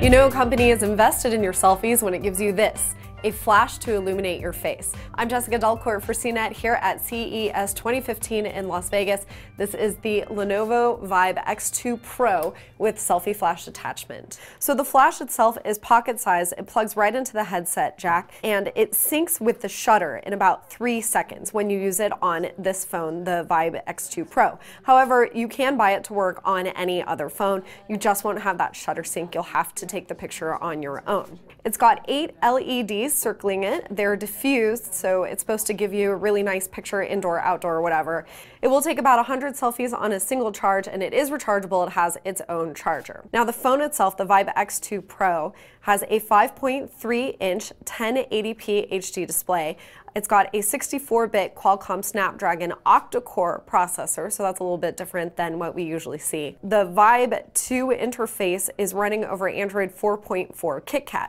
You know a company is invested in your selfies when it gives you this a flash to illuminate your face. I'm Jessica Dolcourt for CNET here at CES 2015 in Las Vegas. This is the Lenovo Vibe X2 Pro with selfie flash attachment. So the flash itself is pocket sized, it plugs right into the headset jack, and it syncs with the shutter in about three seconds when you use it on this phone, the Vibe X2 Pro. However, you can buy it to work on any other phone. You just won't have that shutter sync. You'll have to take the picture on your own. It's got eight LEDs circling it. They're diffused, so it's supposed to give you a really nice picture, indoor, outdoor, whatever. It will take about 100 selfies on a single charge, and it is rechargeable. It has its own charger. Now, the phone itself, the Vibe X2 Pro, has a 5.3 inch 1080p HD display. It's got a 64-bit Qualcomm Snapdragon octa-core processor, so that's a little bit different than what we usually see. The Vibe 2 interface is running over Android 4.4 KitKat.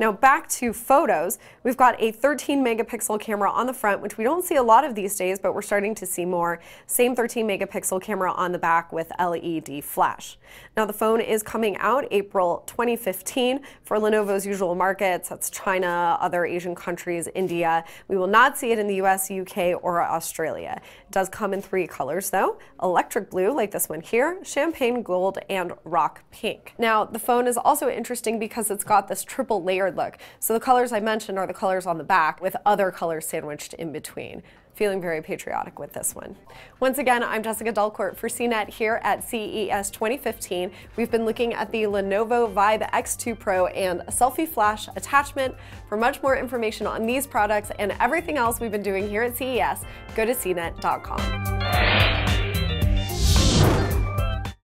Now back to photos, we've got a 13 megapixel camera on the front, which we don't see a lot of these days, but we're starting to see more. Same 13 megapixel camera on the back with LED flash. Now the phone is coming out April 2015 for Lenovo's usual markets. That's China, other Asian countries, India. We will not see it in the US, UK, or Australia. It does come in three colors though, electric blue like this one here, champagne gold, and rock pink. Now the phone is also interesting because it's got this triple layer look. So the colors I mentioned are the colors on the back with other colors sandwiched in between. Feeling very patriotic with this one. Once again, I'm Jessica Dolcourt for CNET here at CES 2015. We've been looking at the Lenovo Vibe X2 Pro and a selfie flash attachment. For much more information on these products and everything else we've been doing here at CES, go to cnet.com.